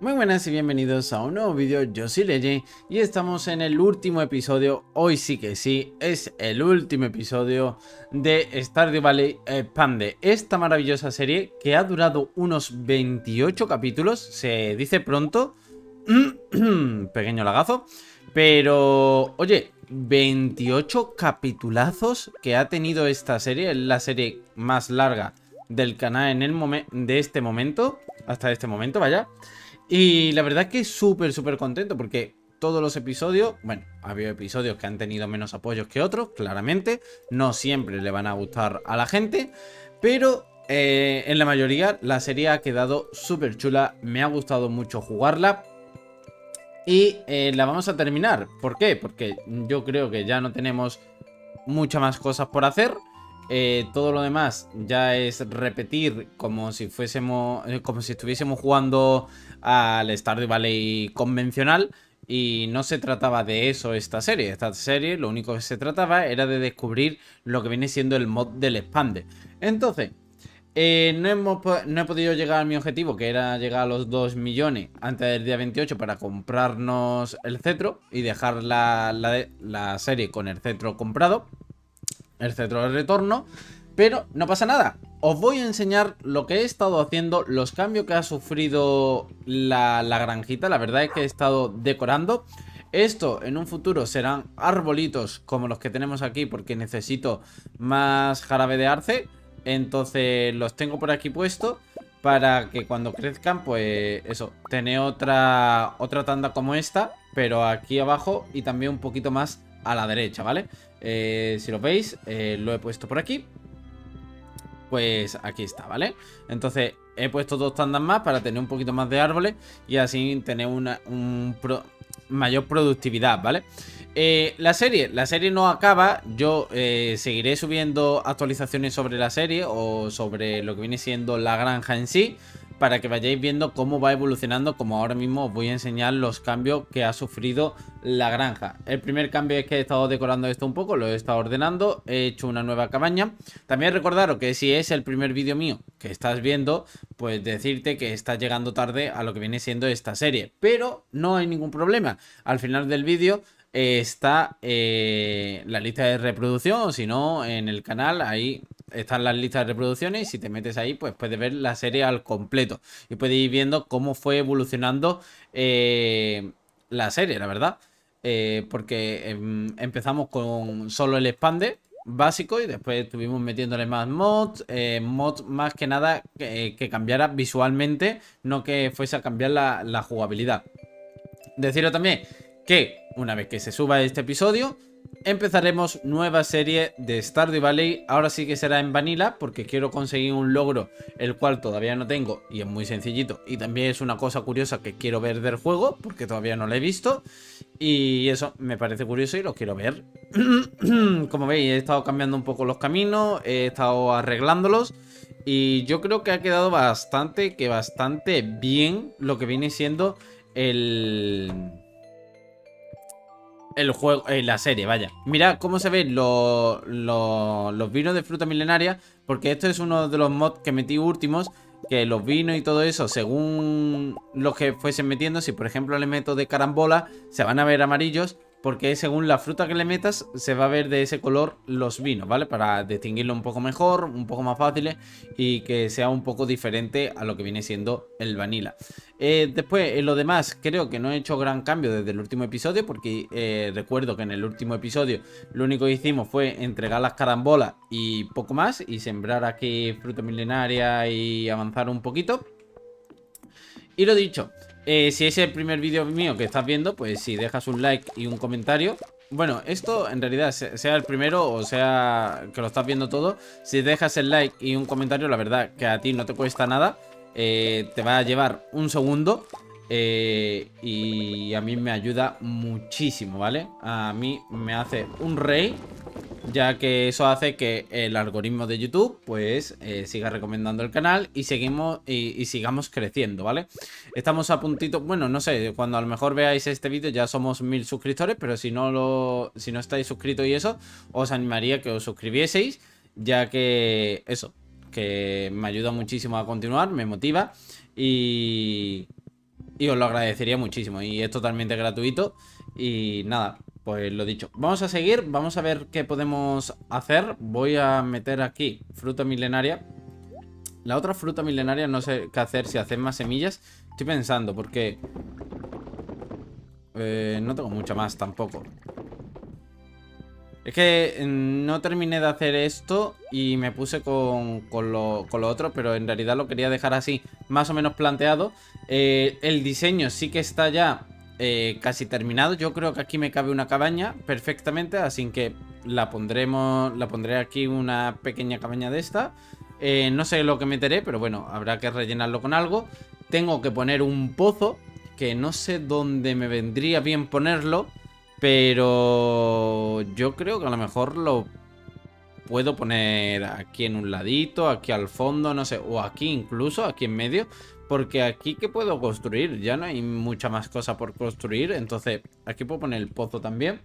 Muy buenas y bienvenidos a un nuevo vídeo, yo soy Leje y estamos en el último episodio, hoy sí que sí, es el último episodio de Stardew Valley Expande, esta maravillosa serie que ha durado unos 28 capítulos, se dice pronto, pequeño lagazo, pero oye, 28 capitulazos que ha tenido esta serie, es la serie más larga del canal en el de este momento, hasta este momento, vaya. Y la verdad es que súper, súper contento porque todos los episodios, bueno, ha habido episodios que han tenido menos apoyos que otros, claramente, no siempre le van a gustar a la gente, pero eh, en la mayoría la serie ha quedado súper chula, me ha gustado mucho jugarla. Y eh, la vamos a terminar. ¿Por qué? Porque yo creo que ya no tenemos muchas más cosas por hacer. Eh, todo lo demás ya es repetir como si fuésemos, como si estuviésemos jugando al Stardew Valley convencional. Y no se trataba de eso esta serie. Esta serie lo único que se trataba era de descubrir lo que viene siendo el mod del expande. Entonces, eh, no, hemos, no, he podido llegar a mi objetivo, que era llegar a los 2 millones antes del día 28 para comprarnos el cetro y dejar la, la, la serie con el cetro comprado el cetro de retorno. Pero no pasa nada. Os voy a enseñar lo que he estado haciendo, los cambios que ha sufrido la, granjita. La verdad es que he estado decorando. Esto en un futuro serán arbolitos como los que tenemos aquí porque necesito más jarabe de arce. Entonces los tengo por aquí puestos para que cuando crezcan, pues eso, tener otra, otra tanda como esta, pero aquí abajo y también un poquito más a la derecha, ¿vale? Eh, si lo veis, eh, lo he puesto por aquí. Pues aquí está, ¿vale? Entonces he puesto dos tandas más para tener un poquito más de árboles y así tener una mayor productividad, ¿vale? Eh, la serie, la serie no acaba, yo seguiré subiendo actualizaciones sobre la serie o sobre lo que viene siendo la granja en sí para que vayáis viendo cómo va evolucionando, como ahora mismo os voy a enseñar los cambios que ha sufrido la granja. El primer cambio es que he estado decorando esto un poco, lo he estado ordenando, he hecho una nueva cabaña. También recordaros que si es el primer vídeo mío que estás viendo, pues decirte que estás llegando tarde a lo que viene siendo esta serie. Pero no hay ningún problema. Al final del vídeo está eh, la lista de reproducción, o si no, en el canal, ahí están las listas de reproducciones y si te metes ahí, pues puedes ver la serie al completo y puedes ir viendo cómo fue evolucionando eh, la serie, la verdad. Eh, porque em, empezamos con solo el expande básico y después estuvimos metiéndole más mods, mods más que nada que, cambiara visualmente, no que fuese a cambiar la, la jugabilidad. Deciros también que una vez que se suba este episodio, empezaremos nueva serie de Stardew Valley. Ahora sí que será en Vanilla porque quiero conseguir un logro el cual todavía no tengo y es muy sencillito. Y también es una cosa curiosa que quiero ver del juego porque todavía no lo he visto. Y eso me parece curioso y lo quiero ver. Como veis he estado cambiando un poco los caminos, he estado arreglándolos. Y yo creo que ha quedado bastante, que bastante bien lo que viene siendo el el juego, eh, la serie, vaya. Mira cómo se ven los, los, vinos de fruta milenaria, porque esto es uno de los mods que metí últimos, que los vinos y todo eso, según los que fuesen metiendo, si por ejemplo le meto de carambola, se van a ver amarillos, porque según la fruta que le metas se va a ver de ese color los vinos, ¿vale? Para distinguirlo un poco mejor, un poco más fácil y que sea un poco diferente a lo que viene siendo el vanilla. Eh, después, en lo demás, creo que no he hecho gran cambio desde el último episodio porque eh, recuerdo que en el último episodio lo único que hicimos fue entregar las carambolas y poco más y sembrar aquí fruta milenaria y avanzar un poquito. Y lo dicho, eh, si es el primer vídeo mío que estás viendo, pues si dejas un like y un comentario Bueno, esto en realidad, sea el primero o sea que lo estás viendo todo Si dejas el like y un comentario, la verdad que a ti no te cuesta nada eh, Te va a llevar un segundo eh, Y a mí me ayuda muchísimo, ¿vale? A mí me hace un rey ya que eso hace que el algoritmo de YouTube pues eh, siga recomendando el canal y seguimos y, sigamos creciendo, ¿vale? Estamos a puntito, bueno, no sé, cuando a lo mejor veáis este vídeo ya somos mil suscriptores, pero si no lo, si no estáis suscritos y eso, os animaría que os suscribieseis, ya que eso, que me ayuda muchísimo a continuar, me motiva y Y os lo agradecería muchísimo. Y es totalmente gratuito. Y nada, pues lo dicho. Vamos a seguir, vamos a ver qué podemos hacer. Voy a meter aquí fruta milenaria. La otra fruta milenaria no sé qué hacer, si hacer más semillas. Estoy pensando, porque... Eh, no tengo mucha más tampoco. Es que mm, no terminé de hacer esto y me puse con, lo, otro, pero en realidad lo quería dejar así, más o menos planteado. Eh, el diseño sí que está ya eh, casi terminado. Yo creo que aquí me cabe una cabaña perfectamente, así que la pondremos, la pondré aquí una pequeña cabaña de esta. Eh, no sé lo que meteré, pero bueno, habrá que rellenarlo con algo. Tengo que poner un pozo, que no sé dónde me vendría bien ponerlo. Pero yo creo que a lo mejor lo puedo poner aquí en un ladito, aquí al fondo, no sé, o aquí incluso, aquí en medio. Porque aquí que puedo construir, ya no hay mucha más cosa por construir. Entonces aquí puedo poner el pozo también.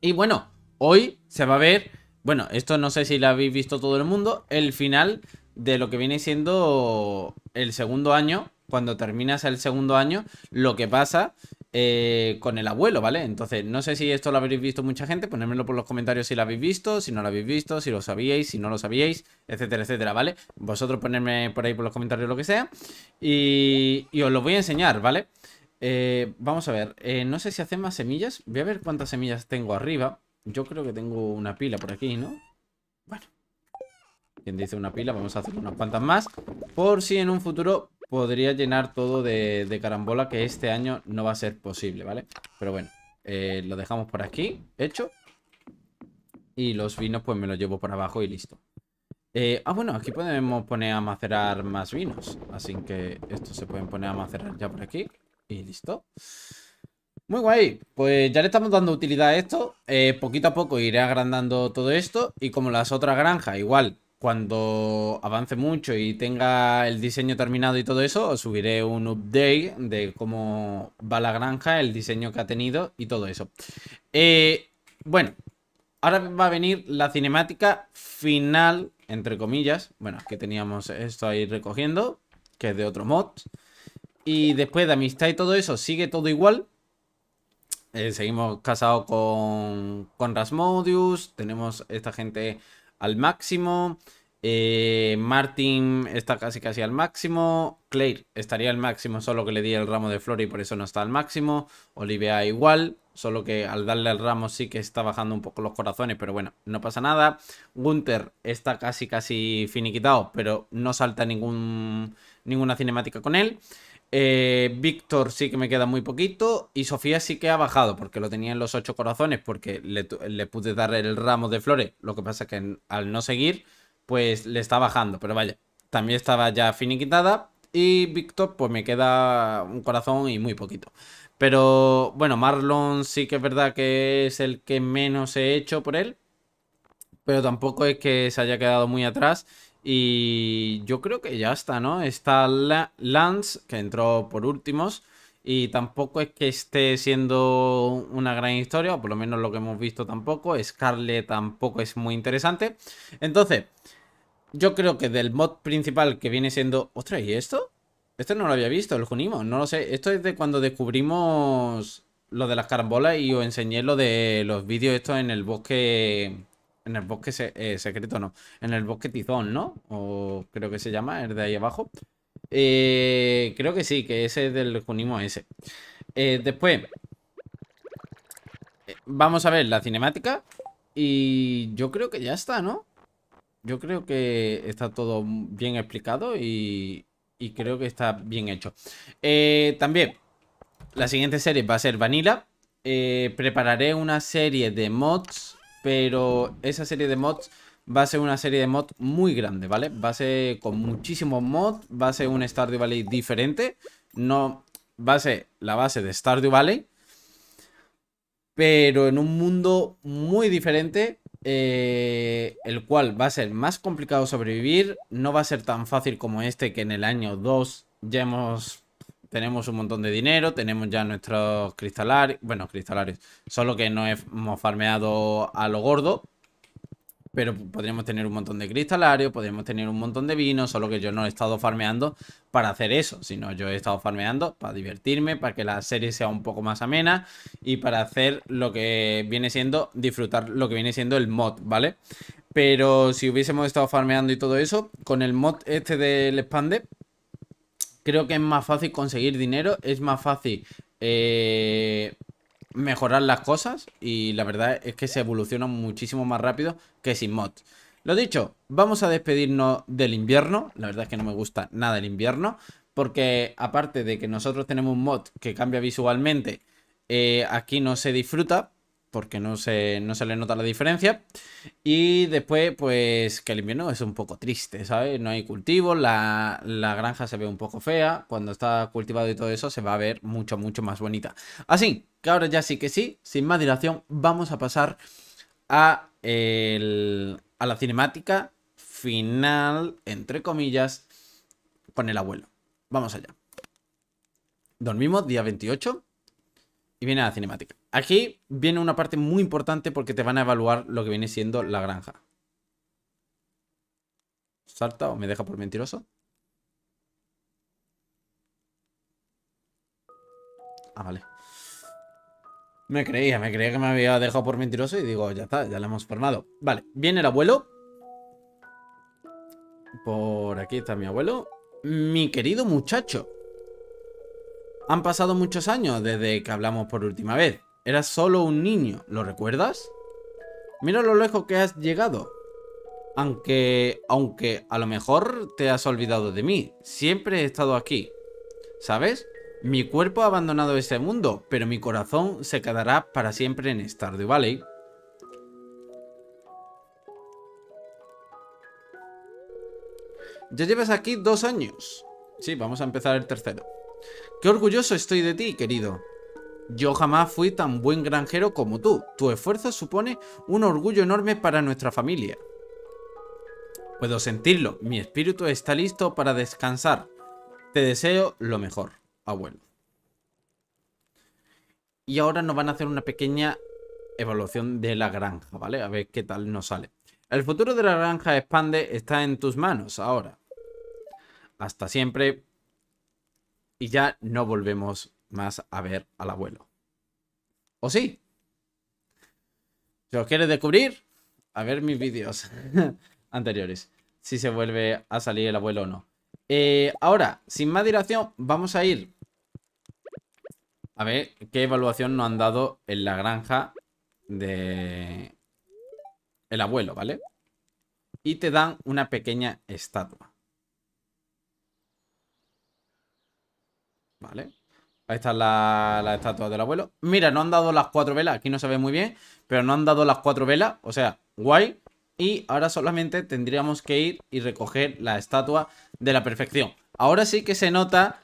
Y bueno, hoy se va a ver, bueno, esto no sé si lo habéis visto todo el mundo, el final de lo que viene siendo el segundo año. Cuando terminas el segundo año, lo que pasa eh, con el abuelo, ¿vale? Entonces, no sé si esto lo habréis visto mucha gente, ponedmelo por los comentarios si lo habéis visto, si no lo habéis visto, si lo sabíais, si no lo sabíais, etcétera, etcétera, ¿vale? Vosotros ponedme por ahí por los comentarios lo que sea y, os lo voy a enseñar, ¿vale? Eh, vamos a ver, eh, no sé si hacen más semillas, voy a ver cuántas semillas tengo arriba, yo creo que tengo una pila por aquí, ¿no? Bueno, quien dice una pila, vamos a hacer unas cuantas más, por si en un futuro podría llenar todo de, carambola que este año no va a ser posible, ¿vale? Pero bueno, eh, lo dejamos por aquí, hecho. Y los vinos pues me los llevo por abajo y listo. Eh, ah, bueno, aquí podemos poner a macerar más vinos. Así que estos se pueden poner a macerar ya por aquí. Y listo. Muy guay. Pues ya le estamos dando utilidad a esto. Eh, poquito a poco iré agrandando todo esto. Y como las otras granjas, igual cuando avance mucho y tenga el diseño terminado y todo eso, os subiré un update de cómo va la granja, el diseño que ha tenido y todo eso. Eh, bueno, ahora va a venir la cinemática final, entre comillas. Bueno, aquí teníamos esto ahí recogiendo, que es de otro mod. Y después de amistad y todo eso, sigue todo igual. Eh, seguimos casados con, con Rasmodius. Tenemos esta gente al máximo. Eh, Martin está casi casi al máximo. Claire estaría al máximo, solo que le di el ramo de flor y por eso no está al máximo. Olivia igual, solo que al darle el ramo sí que está bajando un poco los corazones, pero bueno, no pasa nada. Gunther está casi casi finiquitado, pero no salta ningún, ninguna cinemática con él. Eh, Víctor sí que me queda muy poquito. Y Sofía sí que ha bajado, porque lo tenía en los ocho corazones, porque le, pude dar el ramo de flores. Lo que pasa es que al no seguir, pues le está bajando. Pero vaya, también estaba ya finiquitada. Y Víctor, pues me queda un corazón y muy poquito. Pero bueno, Marlon sí que es verdad que es el que menos he hecho por él. Pero tampoco es que se haya quedado muy atrás. Y yo creo que ya está, ¿no? Está Lance, que entró por últimos. Y tampoco es que esté siendo una gran historia, o por lo menos lo que hemos visto tampoco. Scarlet tampoco es muy interesante. Entonces, yo creo que del mod principal que viene siendo... ¡Ostras! ¿Y esto? Esto no lo había visto, el Junimo. No lo sé. Esto es de cuando descubrimos lo de las carambolas y os enseñé lo de los vídeos estos en el bosque en el bosque eh, secreto, no. En el bosque tizón, ¿no? O creo que se llama, el de ahí abajo. Eh, creo que sí, que ese es del Junimo ese. Eh, después, vamos a ver la cinemática. Y yo creo que ya está, ¿no? Yo creo que está todo bien explicado y, y creo que está bien hecho. también, la siguiente serie va a ser Vanilla. prepararé una serie de mods pero esa serie de mods va a ser una serie de mods muy grande, ¿vale? Va a ser con muchísimos mods, va a ser un Stardew Valley diferente, no va a ser la base de Stardew Valley, pero en un mundo muy diferente, eh, el cual va a ser más complicado sobrevivir, no va a ser tan fácil como este que en el año 2 ya hemos tenemos un montón de dinero, tenemos ya nuestros cristalares, bueno, cristalares, solo que no hemos farmeado a lo gordo. Pero podríamos tener un montón de cristalario, podríamos tener un montón de vino, solo que yo no he estado farmeando para hacer eso, sino yo he estado farmeando para divertirme, para que la serie sea un poco más amena y para hacer lo que viene siendo, disfrutar lo que viene siendo el mod, ¿vale? Pero si hubiésemos estado farmeando y todo eso, con el mod este del expande, creo que es más fácil conseguir dinero, es más fácil eh, mejorar las cosas y la verdad es que se evoluciona muchísimo más rápido que sin mod. Lo dicho, vamos a despedirnos del invierno, la verdad es que no me gusta nada el invierno, porque aparte de que nosotros tenemos un mod que cambia visualmente, eh, aquí no se disfruta, porque no se, no se le nota la diferencia. Y después, pues que el invierno es un poco triste, ¿sabes? No hay cultivos, la, la, granja se ve un poco fea. Cuando está cultivado y todo eso, se va a ver mucho, mucho más bonita. Así que ahora ya sí que sí, sin más dilación, vamos a pasar a, el, a la cinemática final, entre comillas, con el abuelo. Vamos allá. Dormimos día 28 y viene la cinemática. Aquí viene una parte muy importante porque te van a evaluar lo que viene siendo la granja. ¿Salta o me deja por mentiroso? Ah, vale. Me creía, me creía que me había dejado por mentiroso y digo, ya está, ya lo hemos formado. Vale, viene el abuelo. Por aquí está mi abuelo. Mi querido muchacho. Han pasado muchos años desde que hablamos por última vez. Eras solo un niño, ¿lo recuerdas? Mira lo lejos que has llegado. Aunque, aunque a lo mejor te has olvidado de mí, siempre he estado aquí. ¿Sabes? Mi cuerpo ha abandonado este mundo, pero mi corazón se quedará para siempre en Stardew Valley. Ya llevas aquí dos años. Sí, vamos a empezar el tercero. Qué orgulloso estoy de ti, querido. Yo jamás fui tan buen granjero como tú. Tu esfuerzo supone un orgullo enorme para nuestra familia. Puedo sentirlo. Mi espíritu está listo para descansar. Te deseo lo mejor, abuelo. Y ahora nos van a hacer una pequeña evaluación de la granja, ¿vale? A ver qué tal nos sale. El futuro de la granja expande está en tus manos ahora. Hasta siempre, y ya no volvemos más a ver al abuelo. ¿O sí? Si os quieres descubrir, a ver mis vídeos anteriores. Si se vuelve a salir el abuelo o no. Eh, ahora, sin más dilación, vamos a ir a ver qué evaluación nos han dado en la granja de el abuelo, ¿vale? Y te dan una pequeña estatua. Vale. Ahí está la, estatua del abuelo. Mira, no han dado las cuatro velas. Aquí no se ve muy bien. Pero no han dado las cuatro velas. O sea, guay. Y ahora solamente tendríamos que ir y recoger la estatua de la perfección. Ahora sí que se nota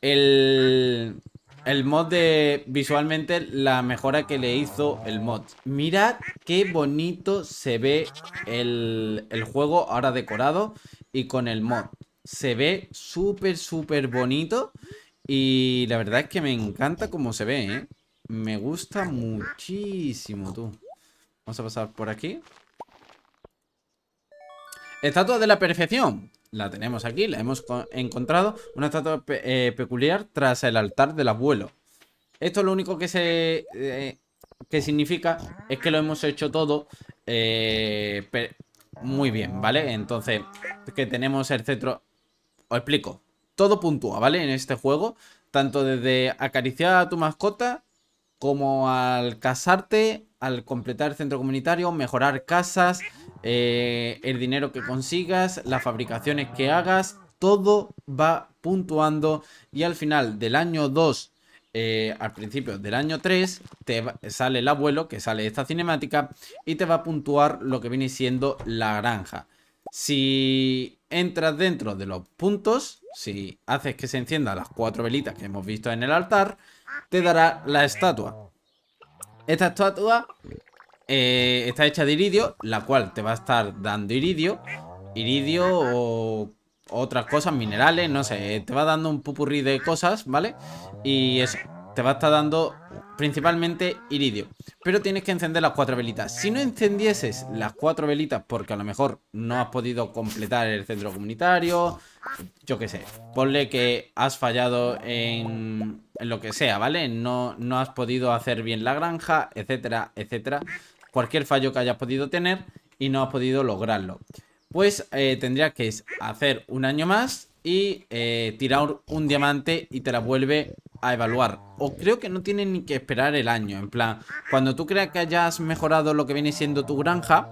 el, el mod de visualmente la mejora que le hizo el mod. Mirad qué bonito se ve el, el juego ahora decorado y con el mod. Se ve súper, súper bonito. Y la verdad es que me encanta cómo se ve, ¿eh? Me gusta muchísimo, tú. Vamos a pasar por aquí. Estatua de la perfección. La tenemos aquí, la hemos encontrado. Una estatua eh, peculiar tras el altar del abuelo. Esto lo único que se... Eh, que significa es que lo hemos hecho todo eh, muy bien, ¿vale? Entonces, que tenemos el centro... Os explico todo puntúa, ¿vale? En este juego, tanto desde acariciar a tu mascota como al casarte, al completar el centro comunitario, mejorar casas, eh, el dinero que consigas, las fabricaciones que hagas, todo va puntuando y al final del año 2 eh, al principio del año 3 te sale el abuelo, que sale esta cinemática, y te va a puntuar lo que viene siendo la granja. Si entras dentro de los puntos, si haces que se enciendan las cuatro velitas que hemos visto en el altar, te dará la estatua. Esta estatua eh, está hecha de iridio, la cual te va a estar dando iridio. Iridio o otras cosas, minerales, no sé, te va dando un pupurrí de cosas, ¿vale? Y eso. Te va a estar dando principalmente iridio. Pero tienes que encender las cuatro velitas. Si no encendieses las cuatro velitas porque a lo mejor no has podido completar el centro comunitario, yo qué sé, ponle que has fallado en, lo que sea, ¿vale? No, no has podido hacer bien la granja, etcétera, etcétera. Cualquier fallo que hayas podido tener y no has podido lograrlo. Pues eh, tendrías que hacer un año más y eh, tirar un diamante y te la vuelve a evaluar. O creo que no tienes ni que esperar el año. En plan, cuando tú creas que hayas mejorado lo que viene siendo tu granja,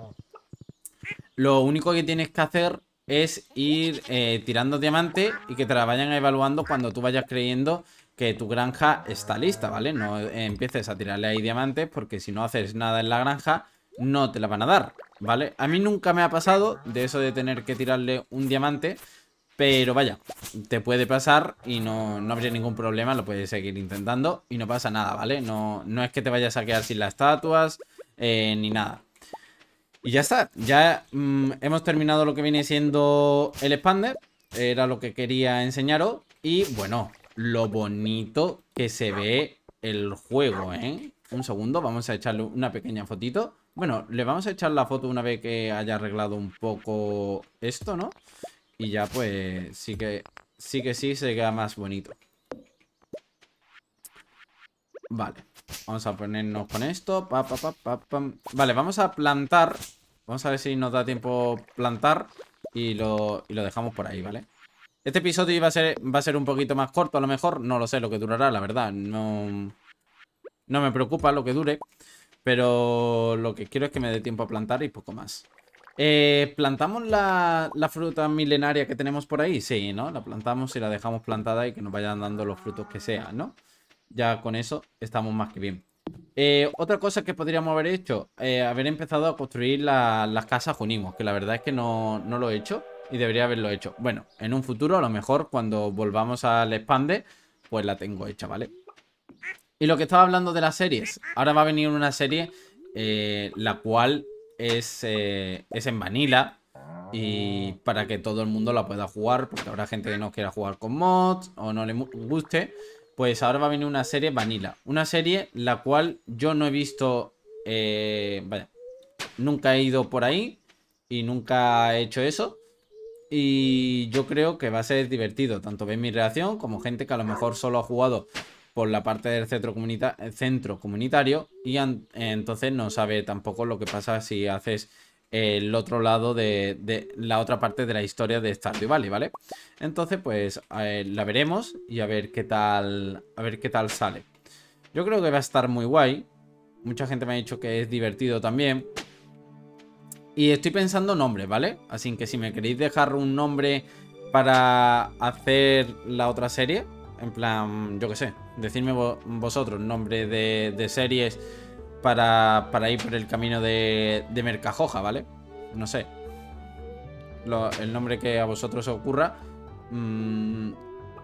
lo único que tienes que hacer es ir eh, tirando diamante y que te la vayan evaluando cuando tú vayas creyendo que tu granja está lista, ¿vale? No empieces a tirarle ahí diamantes porque si no haces nada en la granja, no te la van a dar, ¿vale? A mí nunca me ha pasado de eso de tener que tirarle un diamante pero vaya, te puede pasar y no, habría ningún problema, lo puedes seguir intentando y no pasa nada, ¿vale? No, no es que te vayas a quedar sin las estatuas eh, ni nada. Y ya está, ya mm, hemos terminado lo que viene siendo el expander, era lo que quería enseñaros. Y bueno, lo bonito que se ve el juego, ¿eh? Un segundo, vamos a echarle una pequeña fotito. Bueno, le vamos a echar la foto una vez que haya arreglado un poco esto, ¿no? Y ya pues sí que sí que sí se queda más bonito. Vale, vamos a ponernos con esto. vale, vamos a plantar. Vamos a ver si nos da tiempo plantar y lo, y lo dejamos por ahí, ¿vale? Este episodio va a, ser, va a ser un poquito más corto a lo mejor. No lo sé lo que durará, la verdad. No, no me preocupa lo que dure. Pero lo que quiero es que me dé tiempo a plantar y poco más. Eh, ¿Plantamos la, fruta milenaria que tenemos por ahí? Sí, ¿no? La plantamos y la dejamos plantada y que nos vayan dando los frutos que sean, ¿no? Ya con eso estamos más que bien. Eh, otra cosa que podríamos haber hecho, eh, haber empezado a construir las casas Junimos, que la verdad es que no, no, lo he hecho y debería haberlo hecho. Bueno, en un futuro, a lo mejor, cuando volvamos al expande, pues la tengo hecha, ¿vale? Y lo que estaba hablando de las series, ahora va a venir una serie la cual es, eh, es en Vanilla. Y para que todo el mundo la pueda jugar, porque habrá gente que no quiera jugar con mods o no le guste. Pues ahora va a venir una serie Vanilla. Una serie la cual yo no he visto. Eh, vaya, nunca he ido por ahí y nunca he hecho eso. Y yo creo que va a ser divertido, tanto ver mi reacción como gente que a lo mejor solo ha jugado por la parte del centro, centro comunitario y entonces no sabe tampoco lo que pasa si haces el otro lado de, la otra parte de la historia de Stardew Valley, ¿vale? Entonces, pues la veremos y a ver qué tal. A ver qué tal sale. Yo creo que va a estar muy guay. Mucha gente me ha dicho que es divertido también. Y estoy pensando nombres, ¿vale? Así que si me queréis dejar un nombre para hacer la otra serie, en plan, yo qué sé, decidme vosotros nombre de, series para, para, ir por el camino de, Mercajoja, ¿vale? No sé. el nombre que a vosotros os ocurra. Mmm,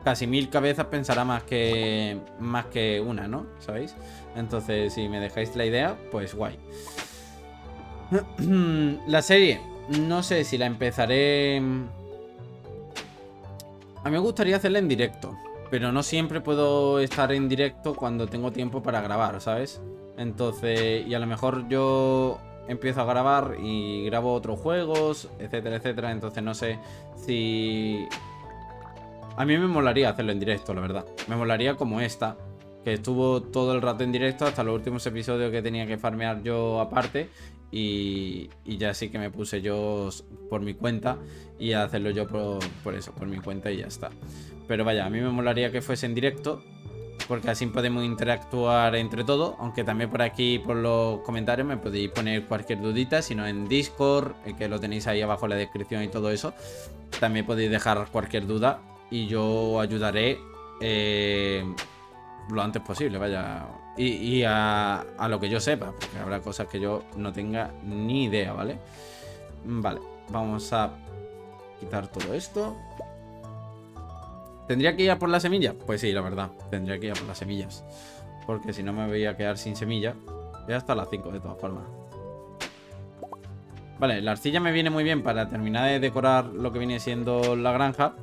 casi mil cabezas pensará más que, más que una, ¿no? ¿Sabéis? Entonces, si me dejáis la idea, pues guay. la serie, no sé si la empezaré... A mí me gustaría hacerla en directo. Pero no siempre puedo estar en directo cuando tengo tiempo para grabar, ¿sabes? Entonces, y a lo mejor yo empiezo a grabar y grabo otros juegos, etcétera, etcétera. Entonces no sé si... A mí me molaría hacerlo en directo, la verdad. Me molaría como esta, que estuvo todo el rato en directo hasta los últimos episodios que tenía que farmear yo aparte. Y, ya sí que me puse yo por mi cuenta y hacerlo yo por, por eso, por mi cuenta y ya está. Pero vaya, a mí me molaría que fuese en directo. Porque así podemos interactuar entre todos. Aunque también por aquí, por los comentarios, me podéis poner cualquier dudita. Si no en Discord, eh, que lo tenéis ahí abajo en la descripción y todo eso. También podéis dejar cualquier duda. Y yo ayudaré eh, lo antes posible, vaya. Y, a, a, lo que yo sepa. Porque habrá cosas que yo no tenga ni idea, ¿vale? Vale, vamos a quitar todo esto. ¿Tendría que ir a por las semillas? Pues sí, la verdad. Tendría que ir a por las semillas. Porque si no me voy a quedar sin semilla. Voy hasta las 5 de todas formas. Vale, la arcilla me viene muy bien para terminar de decorar lo que viene siendo la granja.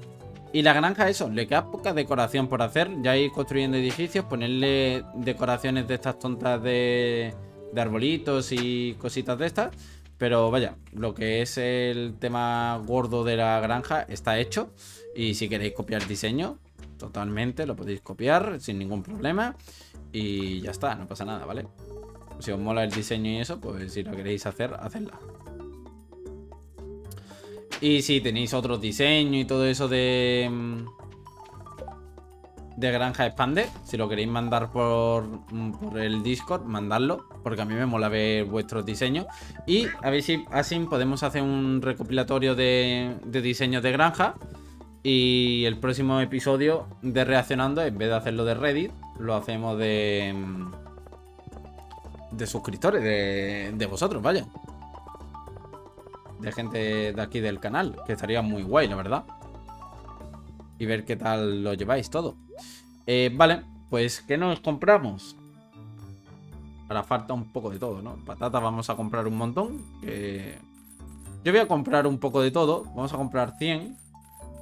Y la granja, eso, le queda poca decoración por hacer. Ya ir construyendo edificios, ponerle decoraciones de estas tontas de, de arbolitos y cositas de estas. Pero vaya, lo que es el tema gordo de la granja está hecho. Y si queréis copiar diseño, totalmente lo podéis copiar sin ningún problema. Y ya está, no pasa nada, ¿vale? Si os mola el diseño y eso, pues si lo queréis hacer, hacedla. Y si tenéis otro diseño y todo eso de... Mm, de Granja Expande, si lo queréis mandar por, mm, por el Discord, mandadlo, porque a mí me mola ver vuestros diseños. Y a ver si así podemos hacer un recopilatorio de, de diseños de granja. Y el próximo episodio de Reaccionando, en vez de hacerlo de Reddit, lo hacemos de... Mm, de suscriptores, de, de vosotros, vaya de gente de aquí del canal, que estaría muy guay, la verdad. Y ver qué tal lo lleváis todo. Eh, vale, pues ¿qué nos compramos? Ahora falta un poco de todo, ¿no? Patatas vamos a comprar un montón. Yo voy a comprar un poco de todo. Vamos a comprar 100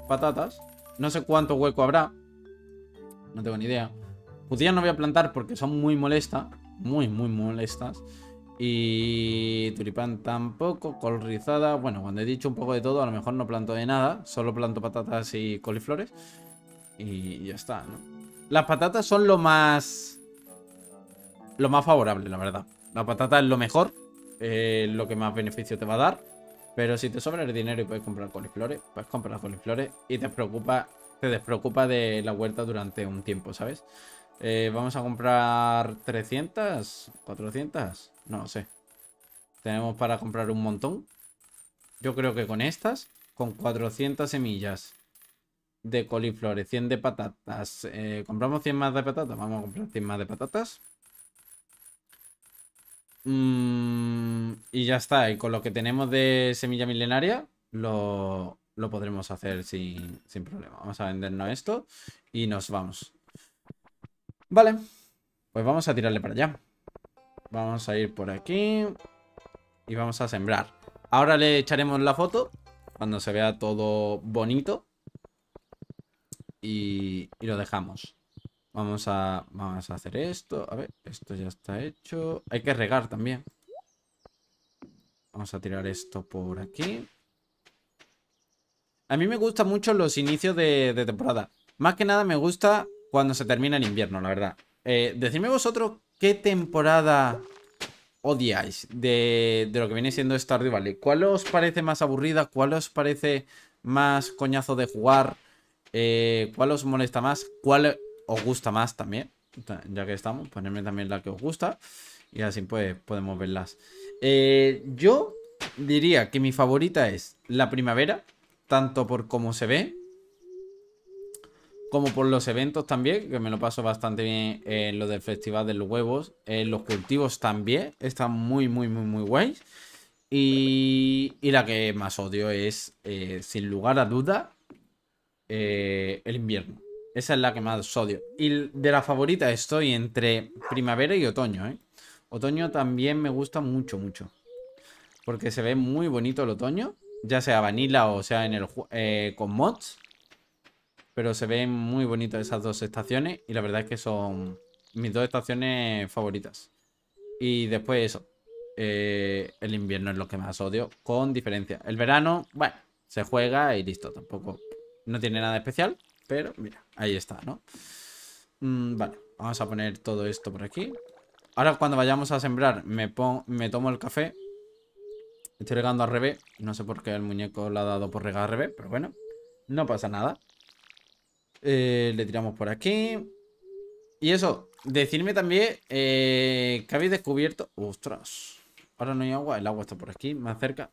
patatas. No sé cuánto hueco habrá. No tengo ni idea. Judías no voy a plantar porque son muy molestas. Muy, muy molestas. Y tulipán tampoco, col rizada. Bueno, cuando he dicho un poco de todo, a lo mejor no planto de nada. Solo planto patatas y coliflores. Y ya está, ¿no? Las patatas son lo más... Lo más favorable, la verdad. La patata es lo mejor. Eh, lo que más beneficio te va a dar. Pero si te sobra el dinero y puedes comprar coliflores, puedes comprar coliflores y te preocupa, te despreocupa de la huerta durante un tiempo, ¿sabes? Eh, vamos a comprar 300, 400, no sé. Tenemos para comprar un montón. Yo creo que con estas, con 400 semillas de coliflores, 100 de patatas. Eh, ¿Compramos 100 más de patatas? Vamos a comprar 100 más de patatas. Mm, y ya está. Y con lo que tenemos de semilla milenaria, lo, podremos hacer sin, sin problema. Vamos a vendernos esto y nos vamos. Vale, pues vamos a tirarle para allá. Vamos a ir por aquí. Y vamos a sembrar. Ahora le echaremos la foto. Cuando se vea todo bonito. Y, lo dejamos. Vamos a, vamos a hacer esto. A ver, esto ya está hecho. Hay que regar también. Vamos a tirar esto por aquí. A mí me gustan mucho los inicios de, de temporada. Más que nada me gusta cuando se termina el invierno, la verdad. Eh, decidme vosotros qué temporada odiáis de, lo que viene siendo Stardew Valley. ¿Cuál os parece más aburrida? ¿Cuál os parece más coñazo de jugar? Eh, ¿Cuál os molesta más? ¿Cuál os gusta más también? Ya que estamos, ponerme también la que os gusta. Y así pues podemos verlas. Eh, yo diría que mi favorita es la primavera. Tanto por cómo se ve como por los eventos también, que me lo paso bastante bien en lo del Festival de los Huevos. En los cultivos también, están muy, muy, muy, muy guays. Y, la que más odio es, eh, sin lugar a duda, eh, el invierno. Esa es la que más odio. Y de la favorita estoy entre primavera y otoño, ¿eh? Otoño también me gusta mucho, mucho. Porque se ve muy bonito el otoño. Ya sea vanilla o sea en el, con mods. Pero se ven muy bonitas esas dos estaciones y la verdad es que son mis dos estaciones favoritas. Y después eso. Eh, el invierno es lo que más odio, con diferencia. El verano, bueno, se juega y listo. Tampoco, no tiene nada especial, pero mira, ahí está, ¿no? Mm, vale, vamos a poner todo esto por aquí. Ahora cuando vayamos a sembrar, me, me tomo el café. Estoy regando al revés. No sé por qué el muñeco lo ha dado por regar al revés, pero bueno, no pasa nada. Eh, le tiramos por aquí. Y eso, decirme también eh, que habéis descubierto... Ostras, ahora no hay agua, el agua está por aquí, más cerca.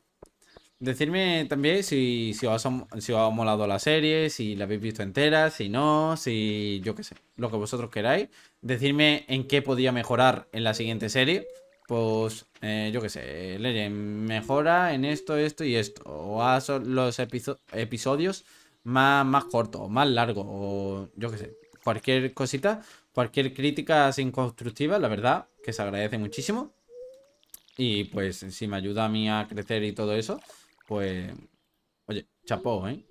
Decirme también si, si, os ha, si os ha molado la serie, si la habéis visto entera, si no, si yo qué sé, lo que vosotros queráis. Decirme en qué podía mejorar en la siguiente serie. Pues, eh, yo qué sé, Legend mejora en esto, esto y esto. O haz los episodios más, más corto, o más largo, o yo qué sé, cualquier cosita, cualquier crítica sin constructiva, la verdad, que se agradece muchísimo. Y pues si me ayuda a mí a crecer y todo eso, pues, oye, chapó, ¿eh?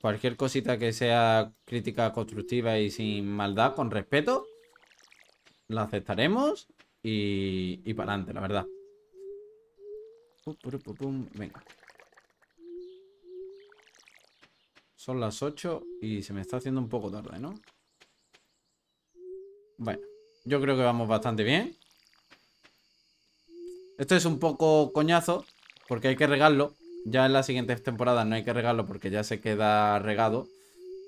Cualquier cosita que sea crítica constructiva y sin maldad, con respeto, la aceptaremos y, y para adelante, la verdad. Venga. Son las 8 y se me está haciendo un poco tarde, ¿no? Bueno, yo creo que vamos bastante bien. Esto es un poco coñazo, porque hay que regarlo. Ya en las siguientes temporadas no hay que regarlo porque ya se queda regado.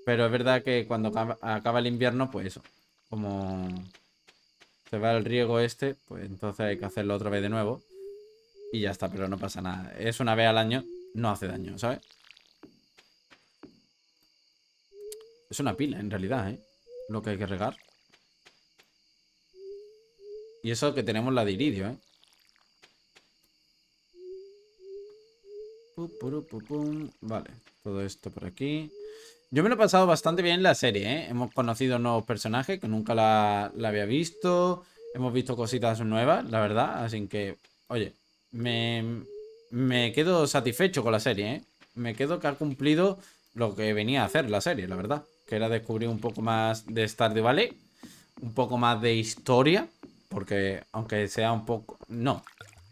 Pero es verdad que cuando acaba el invierno, pues eso. Como se va el riego este, pues entonces hay que hacerlo otra vez de nuevo. Y ya está, pero no pasa nada. Es una vez al año, no hace daño, ¿sabes? Es una pila, en realidad, ¿eh? Lo que hay que regar. Y eso que tenemos la de iridio, ¿eh? Vale, todo esto por aquí. Yo me lo he pasado bastante bien en la serie, ¿eh? Hemos conocido nuevos personajes que nunca la, había visto. Hemos visto cositas nuevas, la verdad. Así que, oye, me, me quedo satisfecho con la serie, ¿eh? Me quedo que ha cumplido lo que venía a hacer la serie, la verdad. Que era descubrir un poco más de Stardew Valley. Un poco más de historia. Porque, aunque sea un poco... No.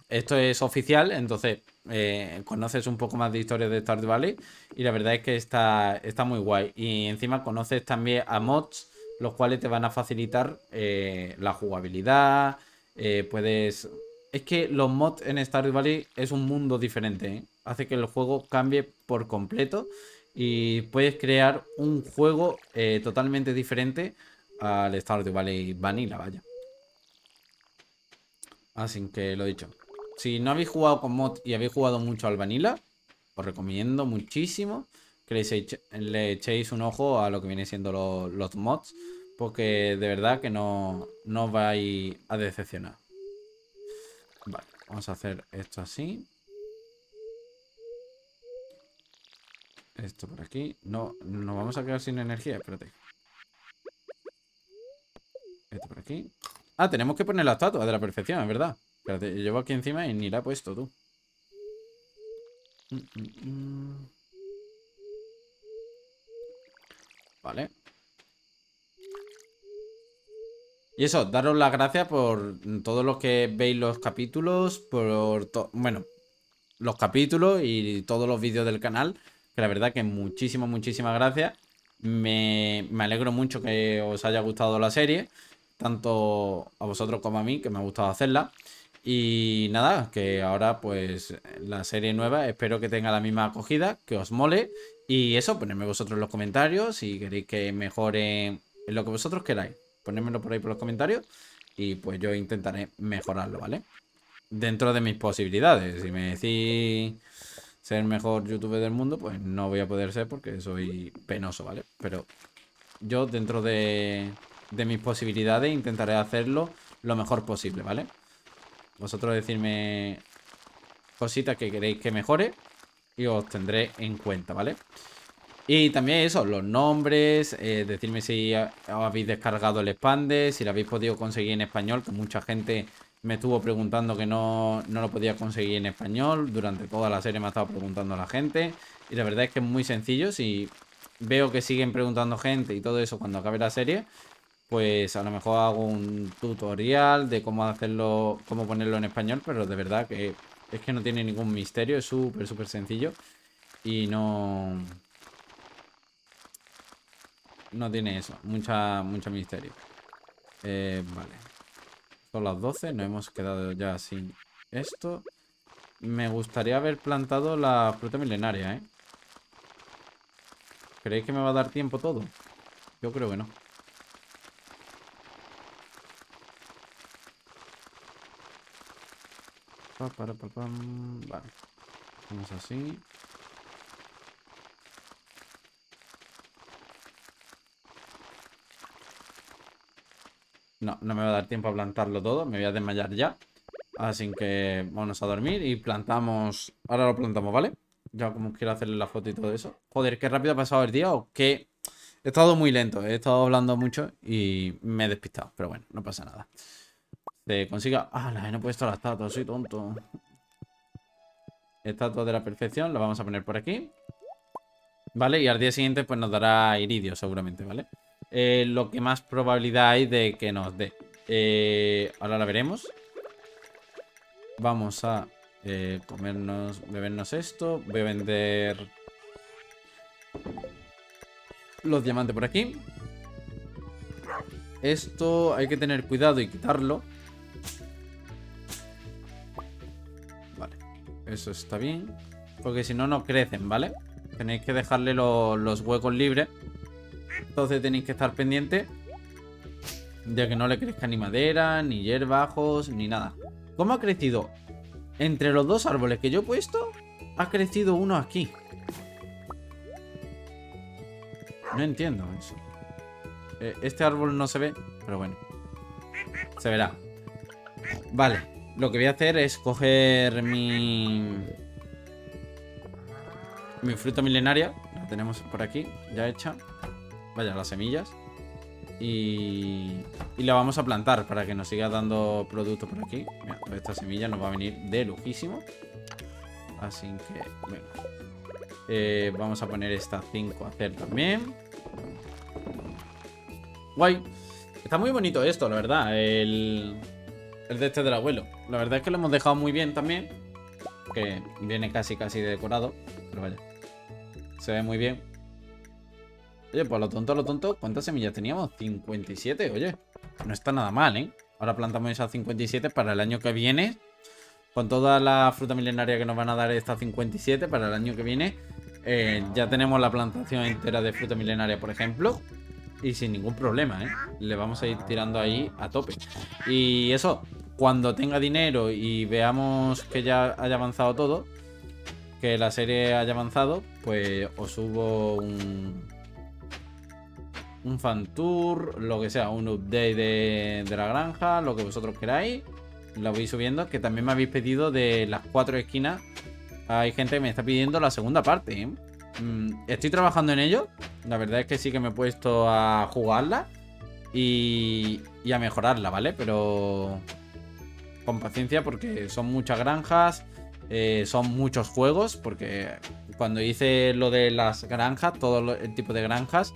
Esto es oficial, entonces eh, conoces un poco más de historia de Stardew Valley y la verdad es que está, está muy guay. Y encima conoces también a mods, los cuales te van a facilitar eh, la jugabilidad, eh, puedes... Es que los mods en Stardew Valley es un mundo diferente, hace que el juego cambie por completo y puedes crear un juego totalmente diferente al Stardew Valley Vanilla, vaya. Así que lo dicho. Si no habéis jugado con mod y habéis jugado mucho al Vanilla, os recomiendo muchísimo que le, echéis un ojo a lo que viene siendo los, mods. Porque de verdad que no, no vais a decepcionar. Vale, vamos a hacer esto así. Esto por aquí. No, nos vamos a quedar sin energía, espérate. Esto por aquí. Ah, tenemos que poner la estatua de la perfección, es verdad. Espérate, llevo aquí encima y ni la he puesto, tú. Mm, mm, mm. Vale. Y eso, daros las gracias por todos los que veis los capítulos, por... Bueno, los capítulos y todos los vídeos del canal. Que la verdad que muchísimas, muchísimas gracias. Me, me alegro mucho que os haya gustado la serie. Tanto a vosotros como a mí, que me ha gustado hacerla. Y nada, que ahora pues la serie nueva espero que tenga la misma acogida, que os mole. Y eso, ponedme vosotros en los comentarios si queréis que mejore en lo que vosotros queráis. Ponedmelo por ahí por los comentarios y pues yo intentaré mejorarlo, ¿vale? Dentro de mis posibilidades. Si me decís ser el mejor youtuber del mundo, pues no voy a poder ser porque soy penoso, ¿vale? Pero yo dentro de, de mis posibilidades intentaré hacerlo lo mejor posible, ¿vale? Vosotros decirme cositas que queréis que mejore y os tendré en cuenta, ¿vale? Y también eso, los nombres, eh, decirme si habéis descargado el expande, si lo habéis podido conseguir en español, que mucha gente me estuvo preguntando que no, no lo podía conseguir en español. Durante toda la serie me ha estado preguntando la gente. Y la verdad es que es muy sencillo. Si veo que siguen preguntando gente y todo eso cuando acabe la serie, pues a lo mejor hago un tutorial de cómo hacerlo, cómo ponerlo en español, pero de verdad que es que no tiene ningún misterio, es súper, súper sencillo y no... No tiene eso, mucha, mucho misterio. Eh, vale. Son las 12, nos hemos quedado ya sin esto. Me gustaría haber plantado la fruta milenaria, ¿eh? ¿Creéis que me va a dar tiempo todo? Yo creo que no. Vale. Vamos así. No, no me va a dar tiempo a plantarlo todo. Me voy a desmayar ya. Así que vamos a dormir y plantamos... Ahora lo plantamos, ¿vale? Ya como quiero hacerle la foto y todo eso. Joder, qué rápido ha pasado el día o qué... He estado muy lento, he estado hablando mucho y me he despistado. Pero bueno, no pasa nada se consiga... Ah, no he puesto la estatua, soy tonto. Estatua de la perfección, la vamos a poner por aquí. ¿vale? Y al día siguiente pues nos dará iridio seguramente, ¿vale? Eh, lo que más probabilidad hay de que nos dé. Eh, ahora la veremos. Vamos a eh, comernos, bebernos esto. Voy a vender los diamantes por aquí. Esto hay que tener cuidado y quitarlo. Eso está bien. Porque si no, no crecen, ¿vale? Tenéis que dejarle los huecos libres. Entonces tenéis que estar pendiente de que no le crezca ni madera, ni hierbajos, ni nada. ¿Cómo ha crecido? Entre los dos árboles que yo he puesto, ha crecido uno aquí. No entiendo eso. Eh, este árbol no se ve, pero bueno. Se verá. Vale, lo que voy a hacer es coger mi... Mi fruta milenaria. La tenemos por aquí, ya hecha. Vaya, las semillas. Y, y la vamos a plantar para que nos siga dando producto por aquí. Mira, esta semilla nos va a venir de lujísimo. Así que, bueno. Eh, vamos a poner estas 5 a hacer también. Guay. Está muy bonito esto, la verdad. El, el de este del abuelo. La verdad es que lo hemos dejado muy bien también. Que viene casi, casi decorado. Pero vaya. Se ve muy bien. Oye, pues lo tonto, lo tonto. ¿Cuántas semillas teníamos? 57, oye. No está nada mal, ¿eh? Ahora plantamos esas 57 para el año que viene. Con toda la fruta milenaria que nos van a dar estas 57 para el año que viene. Eh, ya tenemos la plantación entera de fruta milenaria, por ejemplo. Y sin ningún problema, ¿eh? Le vamos a ir tirando ahí a tope. Y eso, cuando tenga dinero y veamos que ya haya avanzado todo, que la serie haya avanzado, pues os subo un, un fan tour, lo que sea, un update de, de la granja, lo que vosotros queráis. Lo voy subiendo, que también me habéis pedido de las cuatro esquinas. Hay gente que me está pidiendo la segunda parte, ¿eh? Mm, estoy trabajando en ello. La verdad es que sí que me he puesto a jugarla y, a mejorarla, ¿vale? Pero con paciencia porque son muchas granjas, eh, son muchos juegos, porque cuando hice lo de las granjas, todo el tipo de granjas,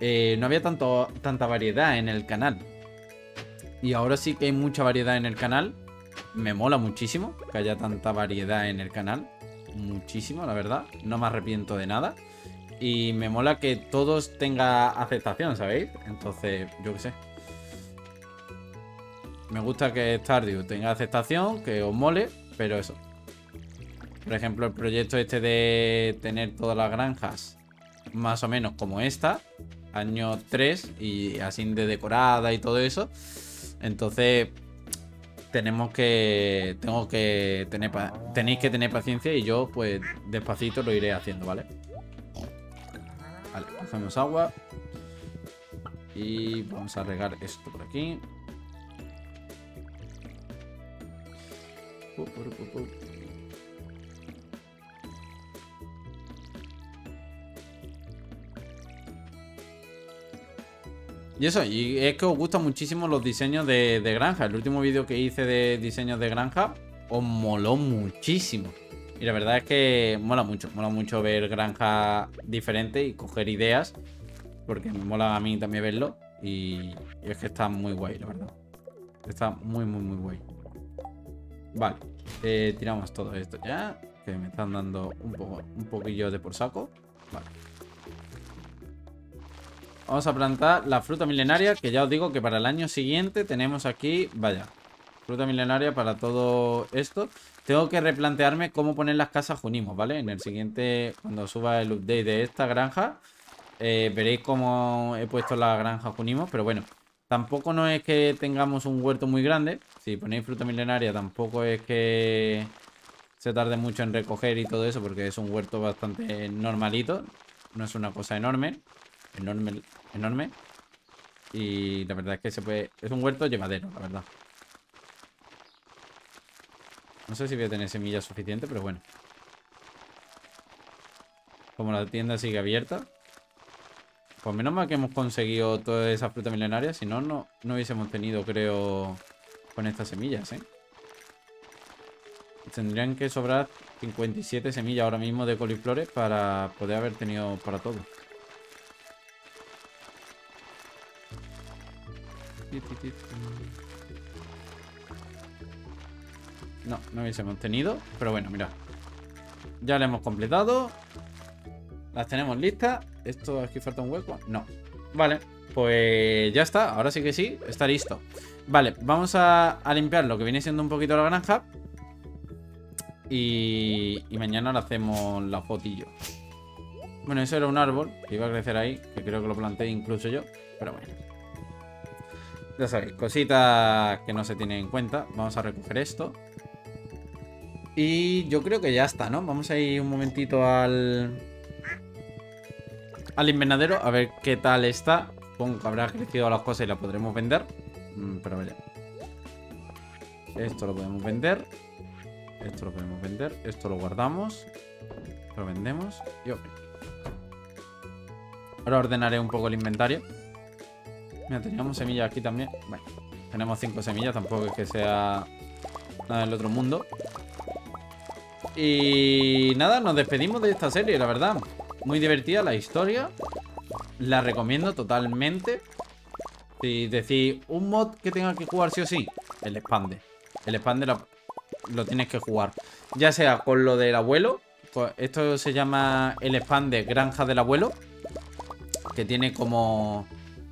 eh, no había tanto, tanta variedad en el canal. Y ahora sí que hay mucha variedad en el canal. Me mola muchísimo que haya tanta variedad en el canal muchísimo, la verdad. No me arrepiento de nada. Y me mola que todos tenga aceptación, ¿sabéis? Entonces, yo qué sé. Me gusta que Stardew tenga aceptación, que os mole, pero eso. Por ejemplo, el proyecto este de tener todas las granjas más o menos como esta, año 3 y así de decorada y todo eso. Entonces, tenemos que tengo que tener tenéis que tener paciencia y yo pues despacito lo iré haciendo, ¿vale? Vale, cogemos agua y vamos a regar esto por aquí. Y eso, y es que os gustan muchísimo los diseños de, granja. El último vídeo que hice de diseños de granja os moló muchísimo. Y la verdad es que mola mucho, mola mucho ver granja diferente y coger ideas. Porque me mola a mí también verlo. Y, es que está muy guay, la verdad. Está muy, muy, muy guay. Vale, eh, tiramos todo esto ya. Que me están dando un, poco, un poquillo de por saco. Vale. Vamos a plantar la fruta milenaria, que ya os digo que para el año siguiente tenemos aquí, vaya, fruta milenaria para todo esto. Tengo que replantearme cómo poner las casas Junimos, ¿vale? En el siguiente, cuando suba el update de esta granja, eh, veréis cómo he puesto la granja Junimos, pero bueno, tampoco no es que tengamos un huerto muy grande. Si ponéis fruta milenaria tampoco es que se tarde mucho en recoger y todo eso, porque es un huerto bastante normalito. No es una cosa enorme enorme, enorme. Y la verdad es que se puede... Es un huerto llevadero, la verdad. No sé si voy a tener semillas suficiente, pero bueno. Como la tienda sigue abierta. Pues menos mal que hemos conseguido toda esa fruta milenaria. Si no, no, no hubiésemos tenido, creo, con estas semillas, ¿eh? Tendrían que sobrar 57 semillas ahora mismo de coliflores para poder haber tenido para todo. No, no hubiésemos tenido. Pero bueno, mira. Ya la hemos completado. Las tenemos listas. ¿Esto aquí falta un hueco? No. Vale, pues ya está. Ahora sí que sí, está listo. Vale, vamos a, limpiar lo que viene siendo un poquito la granja. Y, y mañana le hacemos la fotillo. Bueno, eso era un árbol que iba a crecer ahí, que creo que lo planté incluso yo. Pero bueno. Ya sabéis, cositas que no se tienen en cuenta. Vamos a recoger esto. Y yo creo que ya está, ¿no? Vamos a ir un momentito al... Al invernadero a ver qué tal está. Supongo que habrá crecido las cosas y la podremos vender. Mm, pero vaya. Esto lo podemos vender. Esto lo podemos vender. Esto lo guardamos. Lo vendemos. Y ok. Ahora ordenaré un poco el inventario. Mira, teníamos semillas aquí también. Bueno, tenemos cinco semillas. Tampoco es que sea nada del otro mundo. Y nada, nos despedimos de esta serie, la verdad. Muy divertida la historia. La recomiendo totalmente. Si decís un mod que tenga que jugar sí o sí, el expande. El expande lo, tienes que jugar. Ya sea con lo del abuelo. Pues esto se llama el expande Granja del Abuelo. Que tiene como...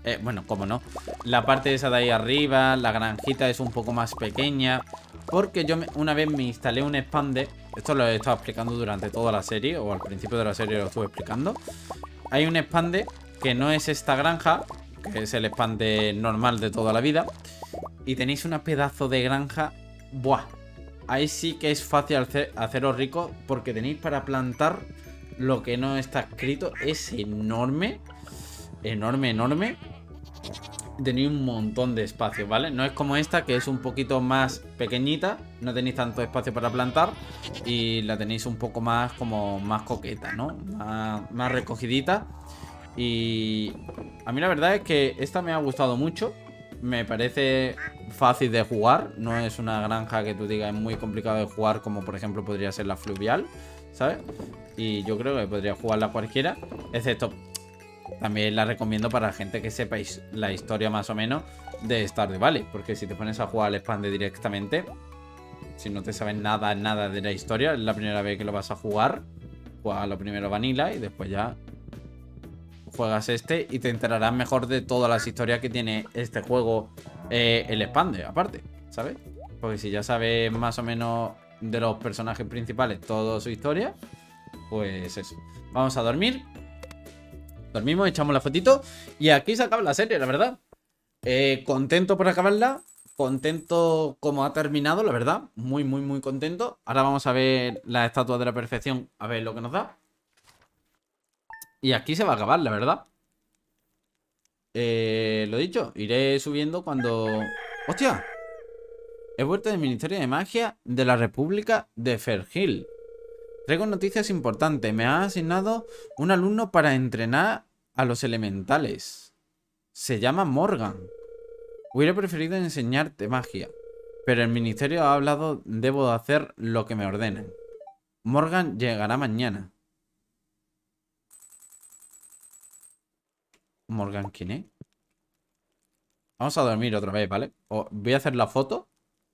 Eh, bueno, como no. La parte esa de ahí arriba, la granjita es un poco más pequeña. Porque yo una vez me instalé un expande esto lo he estado explicando durante toda la serie, o al principio de la serie lo estuve explicando. Hay un expande que no es esta granja, que es el expande normal de toda la vida. Y tenéis una pedazo de granja. Buah. Ahí sí que es fácil haceros rico porque tenéis para plantar lo que no está escrito. Es enorme. Enorme, enorme tenéis un montón de espacio, ¿vale? No es como esta, que es un poquito más pequeñita, no tenéis tanto espacio para plantar y la tenéis un poco más como más coqueta, ¿no? Más, recogidita. Y a mí la verdad es que esta me ha gustado mucho. Me parece fácil de jugar. No es una granja que tú digas es muy complicado de jugar como por ejemplo podría ser la fluvial, ¿sabes? Y yo creo que podría jugarla cualquiera, excepto también la recomiendo para gente que sepáis la historia más o menos de Stardew Valley. Porque si te pones a jugar al Expande directamente, si no te sabes nada, nada de la historia, es la primera vez que lo vas a jugar, juega lo primero Vanilla y después ya juegas este y te enterarás mejor de todas las historias que tiene este juego, eh, el Expande, aparte, ¿sabes? Porque si ya sabes más o menos de los personajes principales toda su historia, pues eso. Vamos a dormir Dormimos, echamos la fotito y aquí se acaba la serie, la verdad. Eh, contento por acabarla, contento como ha terminado, la verdad. Muy, muy, muy contento. Ahora vamos a ver la estatua de la perfección, a ver lo que nos da. Y aquí se va a acabar, la verdad. Eh, lo dicho, iré subiendo cuando... ¡Hostia! He vuelto del Ministerio de Magia de la República de Fergil. Traigo noticias importantes. Me ha asignado un alumno para entrenar a los elementales. Se llama Morgan. Hubiera preferido enseñarte magia. Pero el ministerio ha hablado, debo hacer lo que me ordenen. Morgan llegará mañana. Morgan, ¿quién es? Vamos a dormir otra vez, ¿vale? voy a hacer la foto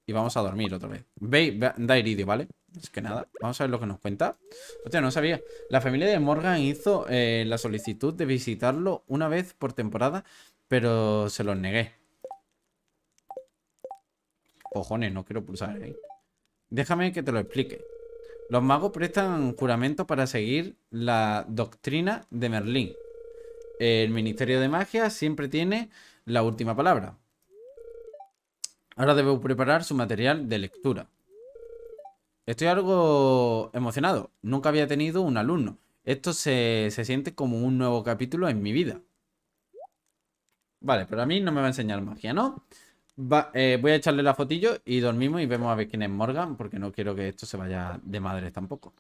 y vamos a dormir otra vez. Veis, da iridio, ¿vale? Es que nada, vamos a ver lo que nos cuenta. Hostia, no sabía. La familia de Morgan hizo eh, la solicitud de visitarlo una vez por temporada, pero se los negué. Cojones, no quiero pulsar ahí. Déjame que te lo explique. Los magos prestan juramento para seguir la doctrina de Merlín. El Ministerio de Magia siempre tiene la última palabra. Ahora debo preparar su material de lectura. Estoy algo emocionado. Nunca había tenido un alumno. Esto se, siente como un nuevo capítulo en mi vida. Vale, pero a mí no me va a enseñar magia, ¿no? Eh, voy a echarle la fotillo y dormimos y vemos a ver quién es Morgan, porque no quiero que esto se vaya de madres tampoco.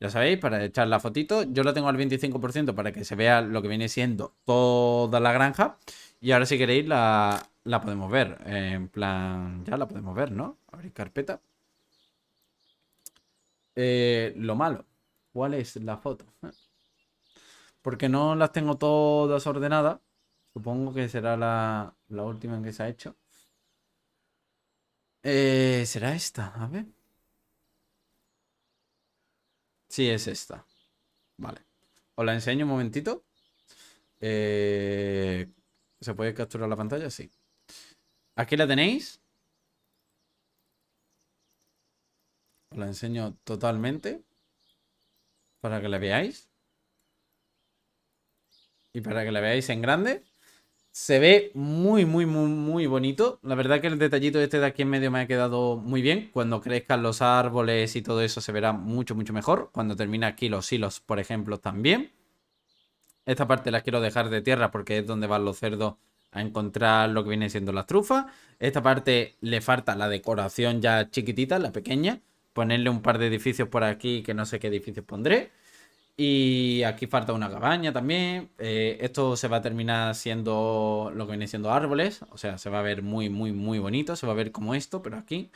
Ya sabéis, para echar la fotito, yo la tengo al 25% para que se vea lo que viene siendo toda la granja. Y ahora si queréis la, la podemos ver. En plan, ya la podemos ver, ¿no? Abrir carpeta. eh, lo malo. ¿Cuál es la foto? Porque no las tengo todas ordenadas. Supongo que será la, la última que se ha hecho. Eh, ¿Será esta? A ver. Sí, es esta. Vale. Os la enseño un momentito. Eh, ¿Se puede capturar la pantalla? Sí. Aquí la tenéis. Os la enseño totalmente. Para que la veáis. Y para que la veáis en grande. Se ve muy, muy, muy, muy bonito. La verdad que el detallito este de aquí en medio me ha quedado muy bien. Cuando crezcan los árboles y todo eso se verá mucho, mucho mejor. Cuando termine aquí los hilos, por ejemplo, también. Esta parte la quiero dejar de tierra porque es donde van los cerdos a encontrar lo que viene siendo las trufas. Esta parte le falta la decoración ya chiquitita, la pequeña. Ponerle un par de edificios por aquí que no sé qué edificios pondré. Y aquí falta una cabaña también. Eh, esto se va a terminar siendo lo que viene siendo árboles. O sea, se va a ver muy, muy, muy bonito. Se va a ver como esto, pero aquí.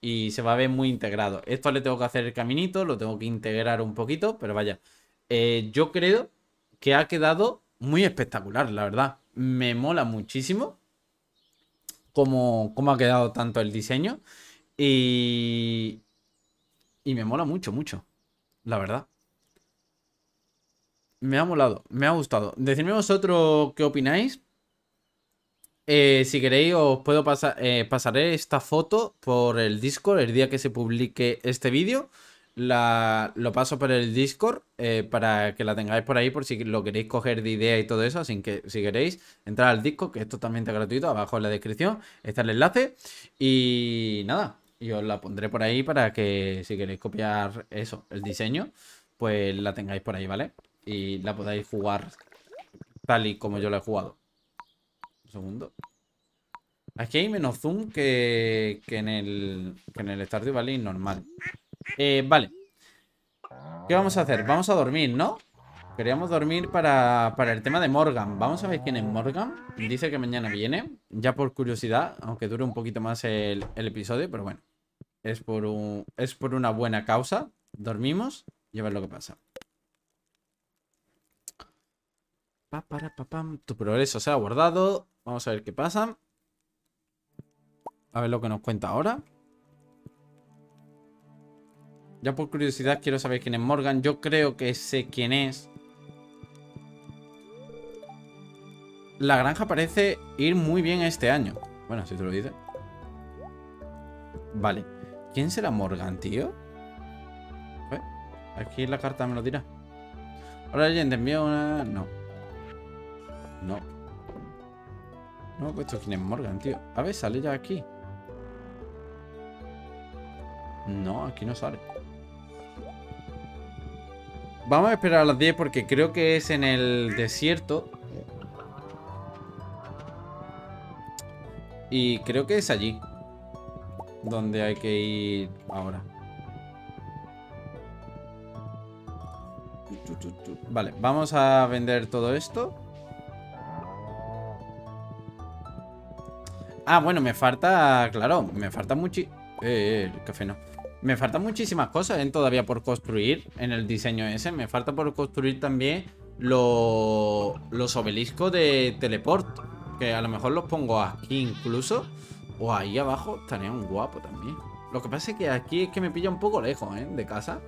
Y se va a ver muy integrado. Esto le tengo que hacer el caminito, lo tengo que integrar un poquito, pero vaya. Eh, yo creo que ha quedado muy espectacular, la verdad. Me mola muchísimo cómo, cómo ha quedado tanto el diseño. Y, y me mola mucho, mucho, la verdad. Me ha molado, me ha gustado. Decidme vosotros qué opináis. Eh, si queréis, os puedo pasar, eh, pasaré esta foto por el Discord el día que se publique este vídeo. La, lo paso por el Discord eh, para que la tengáis por ahí por si lo queréis coger de idea y todo eso. Así que si queréis entrar al Discord, que es totalmente gratuito, abajo en la descripción está el enlace. Y nada, y os la pondré por ahí para que si queréis copiar eso, el diseño, pues la tengáis por ahí, ¿vale? Y la podáis jugar tal y como yo la he jugado. Un segundo. Aquí hay menos zoom que, en el, que en el Stardew Valley normal. Eh, vale. ¿Qué vamos a hacer? Vamos a dormir, ¿no? Queríamos dormir para, para, el tema de Morgan. Vamos a ver quién es Morgan. Dice que mañana viene. Ya por curiosidad, aunque dure un poquito más el, el episodio, pero bueno. Es por, un, es por una buena causa. Dormimos y a ver lo que pasa. Tu progreso se ha guardado. Vamos a ver qué pasa. A ver lo que nos cuenta ahora. Ya por curiosidad quiero saber quién es Morgan. Yo creo que sé quién es. La granja parece ir muy bien este año. Bueno, si te lo dices. Vale. ¿Quién será Morgan, tío? Aquí la carta me lo dirá. Ahora alguien te envía una... No. No. No me he puesto quién es Morgan, tío. A ver, sale ya aquí. No, aquí no sale. Vamos a esperar a las 10 porque creo que es en el desierto. Y creo que es allí. Donde hay que ir ahora. Vale, vamos a vender todo esto. Ah, bueno, me falta, claro, me falta mucho... Eh, el café no. Me faltan muchísimas cosas ¿eh? todavía por construir en el diseño ese. Me falta por construir también los obeliscos de teleport. Que a lo mejor los pongo aquí incluso. O ahí abajo estaría un guapo también. Lo que pasa es que aquí es que me pilla un poco lejos, ¿eh? De casa.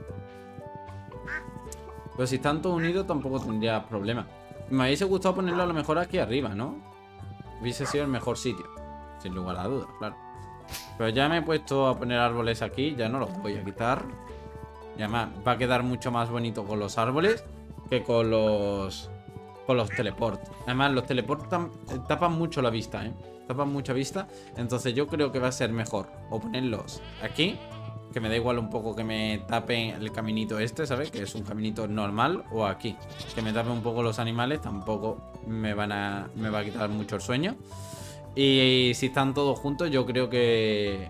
Pero si están todos unidos tampoco tendría problema. Me hubiese gustado ponerlo a lo mejor aquí arriba, ¿no? Hubiese sido el mejor sitio sin lugar a dudas, claro. Pero ya me he puesto a poner árboles aquí, ya no los voy a quitar. Y además va a quedar mucho más bonito con los árboles que con los con los teleport. Además, los teleport tapan mucho la vista, ¿eh? Tapan mucha vista. Entonces yo creo que va a ser mejor o ponerlos aquí, que me da igual un poco que me tapen el caminito este, ¿sabes? Que es un caminito normal, o aquí, que me tapen un poco los animales, tampoco me van a me va a quitar mucho el sueño. Y si están todos juntos, yo creo que,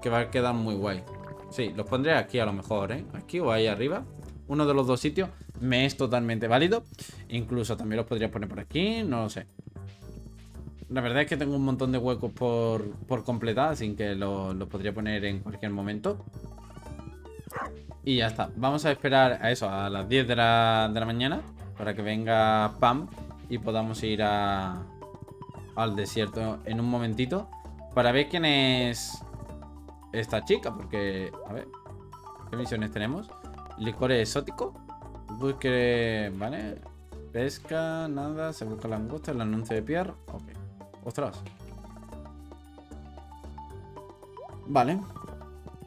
que va a quedar muy guay. Sí, los pondré aquí a lo mejor, ¿eh? Aquí o ahí arriba. Uno de los dos sitios me es totalmente válido. Incluso también los podría poner por aquí, no lo sé. La verdad es que tengo un montón de huecos por, por completar, así que los lo podría poner en cualquier momento. Y ya está. Vamos a esperar a eso, a las 10 de la, de la mañana. Para que venga Pam y podamos ir a, al desierto en un momentito. Para ver quién es esta chica. Porque, a ver, ¿qué misiones tenemos? Licor exótico. Busque, vale. Pesca, nada. Se busca la angustia, el anuncio de Pierre. Ok. Ostras. Vale.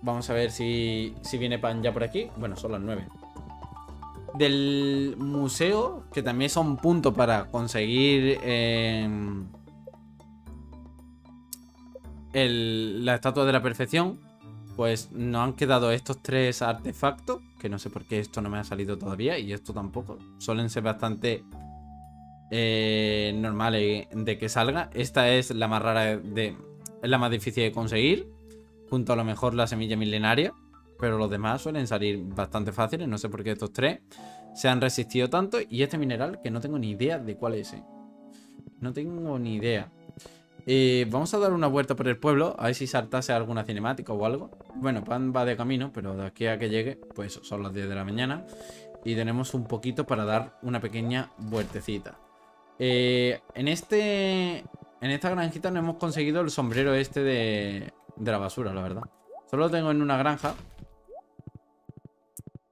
Vamos a ver si, si viene pan ya por aquí. Bueno, son las 9. Del museo, que también son puntos para conseguir la estatua de la perfección. Pues nos han quedado estos tres artefactos. Que no sé por qué esto no me ha salido todavía. Y esto tampoco. Suelen ser bastante eh, normales de que salga. Esta es la más rara de. Es la más difícil de conseguir junto a lo mejor la semilla milenaria, pero los demás suelen salir bastante fáciles, no sé por qué estos tres se han resistido tanto, y este mineral que no tengo ni idea de cuál es. ¿eh? No tengo ni idea. Eh, vamos a dar una vuelta por el pueblo, a ver si saltase alguna cinemática o algo. Bueno, Pan va de camino, pero de aquí a que llegue, pues son las 10 de la mañana. Y tenemos un poquito para dar una pequeña vueltecita. Eh, en este... En esta granjita no hemos conseguido el sombrero este de, de la basura, la verdad. Solo lo tengo en una granja.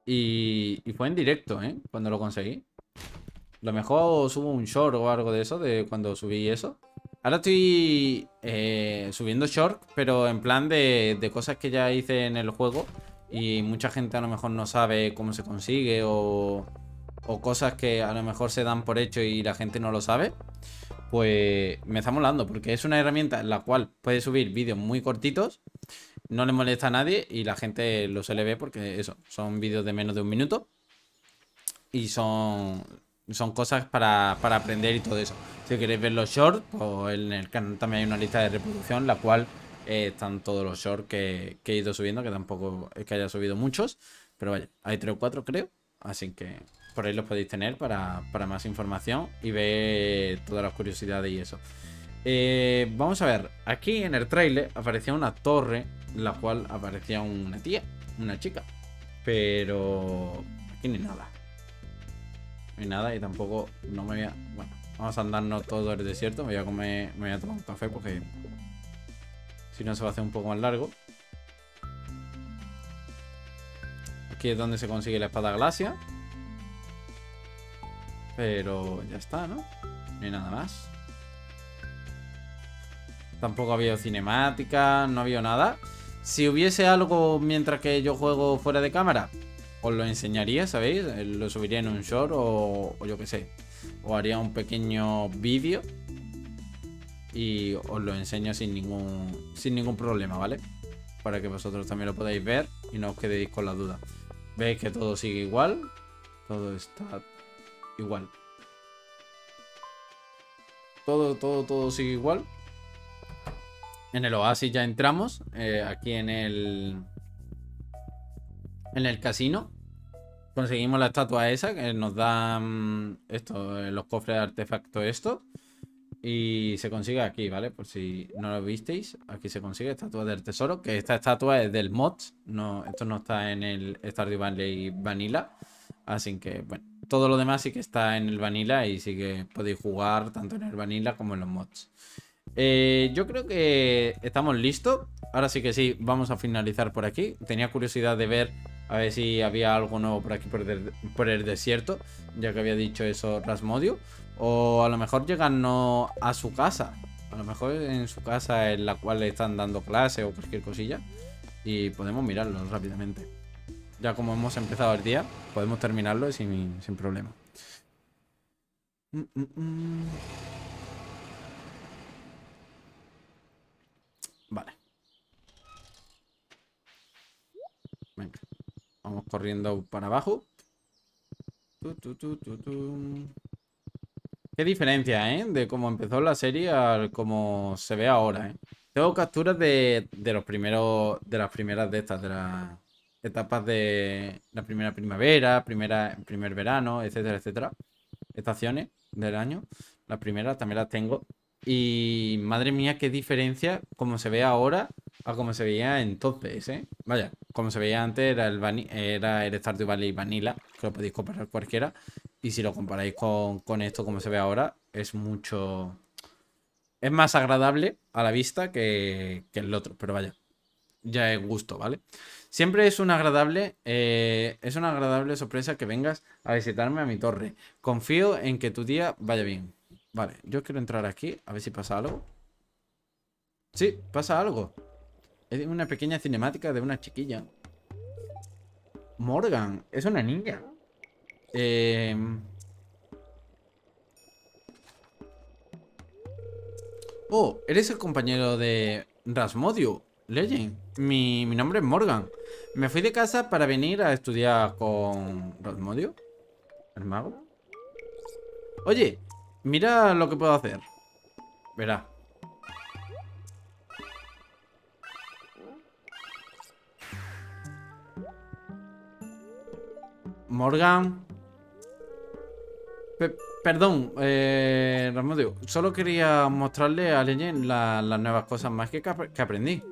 Y, y fue en directo, ¿eh? Cuando lo conseguí. Lo mejor subo un short o algo de eso, de cuando subí eso. Ahora estoy eh, subiendo short, pero en plan de, cosas que ya hice en el juego. Y mucha gente a lo mejor no sabe cómo se consigue o, o cosas que a lo mejor se dan por hecho y la gente no lo sabe pues me está molando porque es una herramienta en la cual puedes subir vídeos muy cortitos, no le molesta a nadie y la gente lo suele ver porque eso, son vídeos de menos de un minuto y son, son cosas para, aprender y todo eso. Si queréis ver los shorts, pues en el canal también hay una lista de reproducción, la cual eh, están todos los shorts que, he ido subiendo, que tampoco es que haya subido muchos, pero vaya, hay tres o cuatro creo, así que por ahí los podéis tener para, más información y ver todas las curiosidades y eso. Eh, vamos a ver, aquí en el trailer aparecía una torre, la cual aparecía una tía, una chica. Pero aquí ni nada. Hay nada y tampoco no me voy a... Bueno, vamos a andarnos todo el desierto. Me voy a comer, me voy a tomar un café porque si no se va a hacer un poco más largo. Aquí es donde se consigue la espada glacia. Pero ya está, ¿no? No hay nada más. Tampoco había cinemática, no había nada. Si hubiese algo mientras que yo juego fuera de cámara, os lo enseñaría, ¿sabéis? Eh, lo subiría en un short o, yo qué sé. O haría un pequeño vídeo. Y os lo enseño sin ningún, sin ningún problema, ¿vale? Para que vosotros también lo podáis ver y no os quedéis con la duda. Veis que todo sigue igual. Todo está igual. Todo, todo, todo sigue igual. En el oasis ya entramos. Eh, aquí en el... En el casino. Conseguimos la estatua esa que nos dan esto, eh, los cofres de artefacto esto. Y se consigue aquí, ¿vale? Por si no lo visteis, aquí se consigue estatua del tesoro. Que esta estatua es del mod. No, esto no está en el Stardew Valley Vanilla. Así que, bueno, todo lo demás sí que está en el vanilla y sí que podéis jugar tanto en el vanilla como en los mods. Eh, yo creo que estamos listos. Ahora sí que sí, vamos a finalizar por aquí. Tenía curiosidad de ver a ver si había algo nuevo por aquí por el, desierto, ya que había dicho eso Rasmodio. O a lo mejor llegarnos a su casa. A lo mejor en su casa en la cual le están dando clase o cualquier cosilla. Y podemos mirarlo rápidamente. Ya como hemos empezado el día, podemos terminarlo sin, sin problema. Mm, mm, mm. Vale. Venga. Vamos corriendo para abajo. Qué diferencia, ¿eh? De cómo empezó la serie al cómo se ve ahora, ¿eh? Tengo capturas de, de los primeros. De las primeras de estas, de las etapas de la primera primavera, primera, primer verano, etcétera, etcétera. Estaciones del año. Las primeras también las tengo. Y madre mía, qué diferencia como se ve ahora a como se veía entonces, ¿eh? Vaya, como se veía antes, era el, era el Stardew Valley Vanilla, que lo podéis comparar cualquiera. Y si lo comparáis con, esto, como se ve ahora, es mucho... Es más agradable a la vista que, el otro, pero vaya, ya es gusto, ¿vale? Siempre es una agradable, eh, es una agradable sorpresa que vengas a visitarme a mi torre. Confío en que tu día vaya bien. Vale, yo quiero entrar aquí, a ver si pasa algo. Sí, pasa algo. Es una pequeña cinemática de una chiquilla. Morgan, es una niña. Eh... Oh, eres el compañero de Rasmodio, Legend. Mi, mi, nombre es Morgan. Me fui de casa para venir a estudiar con Rasmodio. ¿El mago? Oye, mira lo que puedo hacer. Verá. Morgan. perdón, eh, Solo quería mostrarle a Legend las nuevas cosas más que, que aprendí.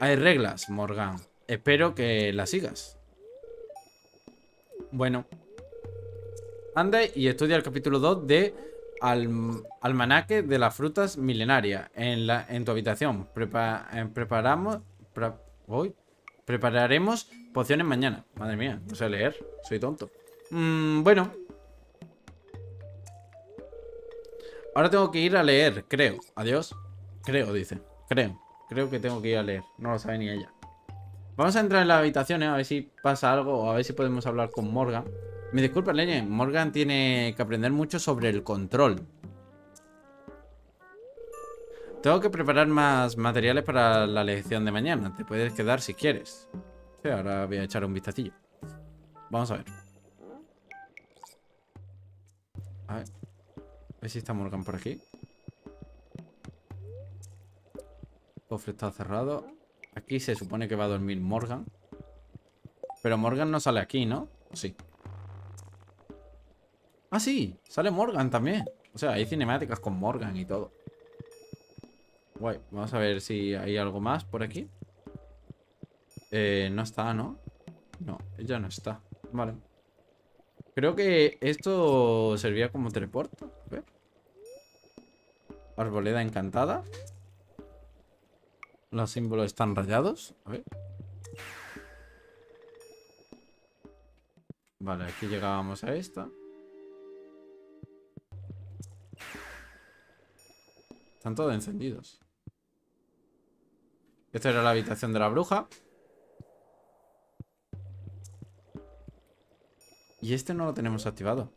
Hay reglas, Morgan. Espero que las sigas. Bueno. Anda y estudia el capítulo 2 de Almanaque de las frutas milenarias en, la, tu habitación. Preparamos... hoy prepararemos Pociones mañana. Madre mía, no sé leer. Soy tonto. Mm, bueno. Ahora tengo que ir a leer, creo. Adiós. Creo, dice. Creo. Creo que tengo que ir a leer. No lo sabe ni ella. Vamos a entrar en la habitación, a ver si pasa algo o a ver si podemos hablar con Morgan. Me disculpa, Leñe. Morgan tiene que aprender mucho sobre el control. Tengo que preparar más materiales para la lección de mañana. Te puedes quedar si quieres ahora voy a echar un vistacillo. Vamos a ver. A ver. A ver si está Morgan por aquí. cofre está cerrado. Aquí se supone que va a dormir Morgan. Pero Morgan no sale aquí, ¿no? Sí. Ah, sí. Sale Morgan también. O sea, hay cinemáticas con Morgan y todo. Guay. Vamos a ver si hay algo más por aquí. Eh, no está, ¿no? No, ella no está. Vale. Creo que esto servía como teleporte. A ver. Arboleda encantada. Los símbolos están rayados. A ver. Vale, aquí llegábamos a esta. Están todos encendidos. Esta era la habitación de la bruja. Y este no lo tenemos activado.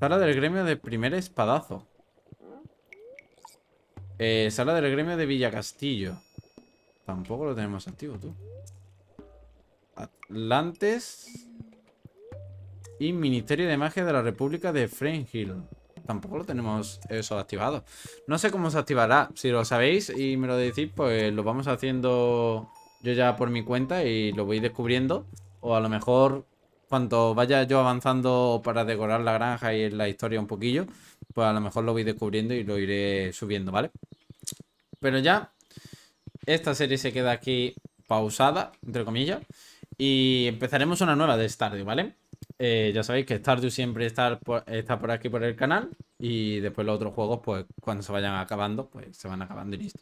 Sala del gremio de primer espadazo. Eh, sala del gremio de Villa Castillo. Tampoco lo tenemos activo, tú. Atlantes. Y Ministerio de Magia de la República de Hill. Tampoco lo tenemos eso activado. No sé cómo se activará. Si lo sabéis y me lo decís, pues lo vamos haciendo yo ya por mi cuenta y lo voy descubriendo. O a lo mejor cuando vaya yo avanzando para decorar la granja y la historia un poquillo, pues a lo mejor lo voy descubriendo y lo iré subiendo, ¿vale? Pero ya, esta serie se queda aquí pausada, entre comillas, y empezaremos una nueva de Stardew, ¿vale? Eh, ya sabéis que Stardew siempre está por, está por aquí por el canal y después los otros juegos, pues cuando se vayan acabando, pues se van acabando y listo.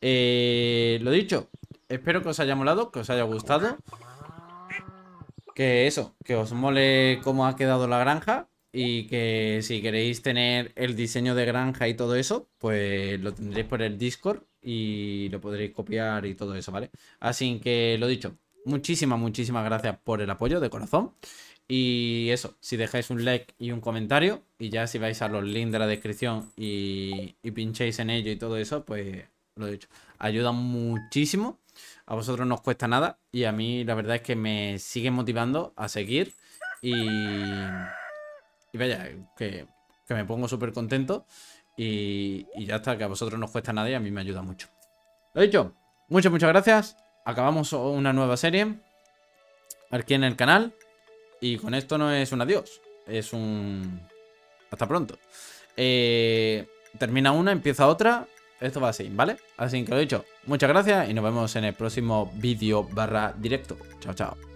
Eh, lo dicho, espero que os haya molado, que os haya gustado. Que eso, que os mole cómo ha quedado la granja y que si queréis tener el diseño de granja y todo eso, pues lo tendréis por el Discord y lo podréis copiar y todo eso, ¿vale? Así que lo dicho, muchísimas, muchísimas gracias por el apoyo de corazón. Y eso, si dejáis un like y un comentario, y ya si vais a los links de la descripción y, y pincháis en ello y todo eso, pues lo dicho, ayuda muchísimo a vosotros no os cuesta nada y a mí la verdad es que me sigue motivando a seguir y, y vaya, que, me pongo súper contento y, y, ya está, que a vosotros no os cuesta nada y a mí me ayuda mucho. Lo dicho, muchas, muchas gracias. Acabamos una nueva serie aquí en el canal y con esto no es un adiós, es un... Hasta pronto. Eh, termina una, empieza otra esto va así, ¿vale? Así que lo dicho, muchas gracias y nos vemos en el próximo vídeo barra directo. Chao, chao.